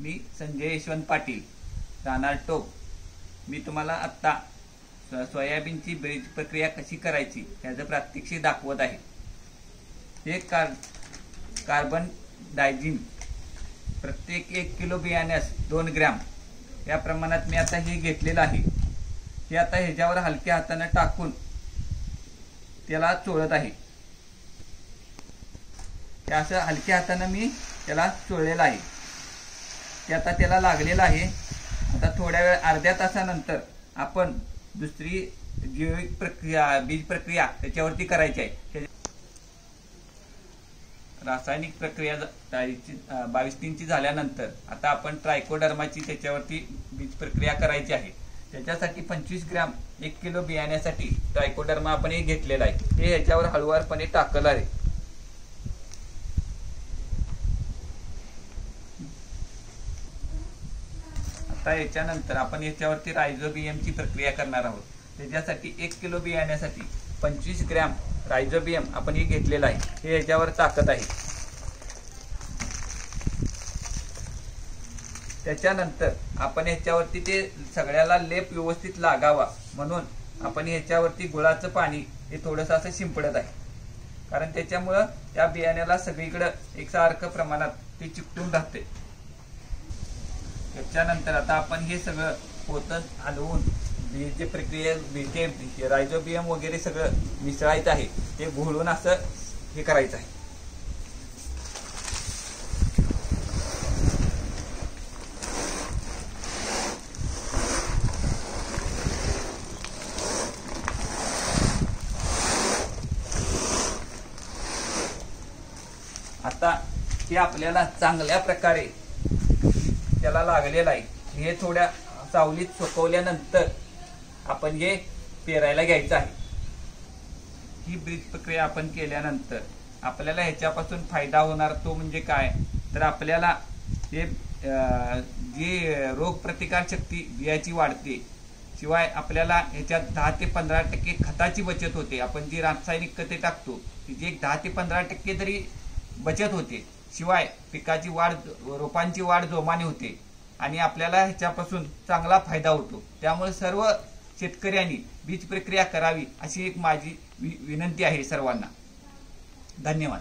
मी संजय यशवंत पाटील राहणार टोप मी तुम्हाला आत्ता सोयाबीनची बीज प्रक्रिया कशी करायची याचं प्रात्यक्षिक दाखवत आहे. हे कार कार्बन डायझिन प्रत्येक एक किलो बियाण्यास दोन ग्रॅम. या प्रमाणात मी आता हे घेतलेलं आहे. हे आता ह्याच्यावर हलक्या हाताने टाकून त्याला चोळत आहे. असं हलक्या हातानं मी त्याला चोळलेलं आहे. ते आता त्याला लागलेलं आहे. आता थोड्या वेळ अर्ध्या तासानंतर आपण दुसरी जैविक प्रक्रिया बीज प्रक्रिया त्याच्यावरती करायची आहे. रासायनिक प्रक्रिया बावीस तीनची झाल्यानंतर आता आपण ट्रायकोडर्माची त्याच्यावरती बीज प्रक्रिया करायची आहे. त्याच्यासाठी पंचवीस ग्रॅम एक किलो बियाण्यासाठी ट्रायकोडर्मा आपण हे घेतलेला आहे. हे याच्यावर हळुवारपणे टाकलं आहे. आता याच्यानंतर आपण याच्यावरती रायझोबियमची प्रक्रिया करणार आहोत. त्याच्यासाठी एक किलो बियाण्यासाठी पंचवीस ग्रॅम रायझोबियम आपण हे घेतलेलं आहे. हे याच्यावर टाकत आहे. त्याच्यानंतर आपण ह्याच्यावरती ते सगळ्याला लेप व्यवस्थित लागावा. म्हणून आपण ह्याच्यावरती गुळाचं पाणी हे थोडंसं असं शिंपडत आहे. कारण त्याच्यामुळं त्या बियाण्याला सगळीकडं एकसारखं प्रमाणात ते चिकटून राहते त्याच्यानंतर आता आपण हे सगळं पोतं हलवून बी- जे प्रक्रिया बीजे रायझोबियम वगैरे सगळं मिसळायचं आहे ते घोळून असं हे करायचं आहे. आता हे आपल्याला चांगल्या प्रकारे त्याला लागलेलं आहे. हे थोड्या सावलीत सुकवल्यानंतर आपण हे पेरायला घ्यायचं आहे. ही ब्रीज प्रक्रिया आपण केल्यानंतर आपल्याला ह्याच्यापासून फायदा होणार तो म्हणजे काय? तर आपल्याला हे जी रोगप्रतिकार शक्ती बियाची वाढते. शिवाय आपल्याला ह्याच्यात दहा ते पंधरा टक्के खताची बचत होते. आपण जी रासायनिक खते टाकतो तिची एक दहा ते पंधरा टक्के तरी बचत होते. शिवाय पिकाची वाढ रोपांची वाढ जोमाने होते. आणि आपल्याला ह्याच्यापासून चांगला फायदा होतो. त्यामुळे सर्व शेतकऱ्यांनी बीज प्रक्रिया करावी अशी एक माझी वि- विनंती आहे सर्वांना. धन्यवाद.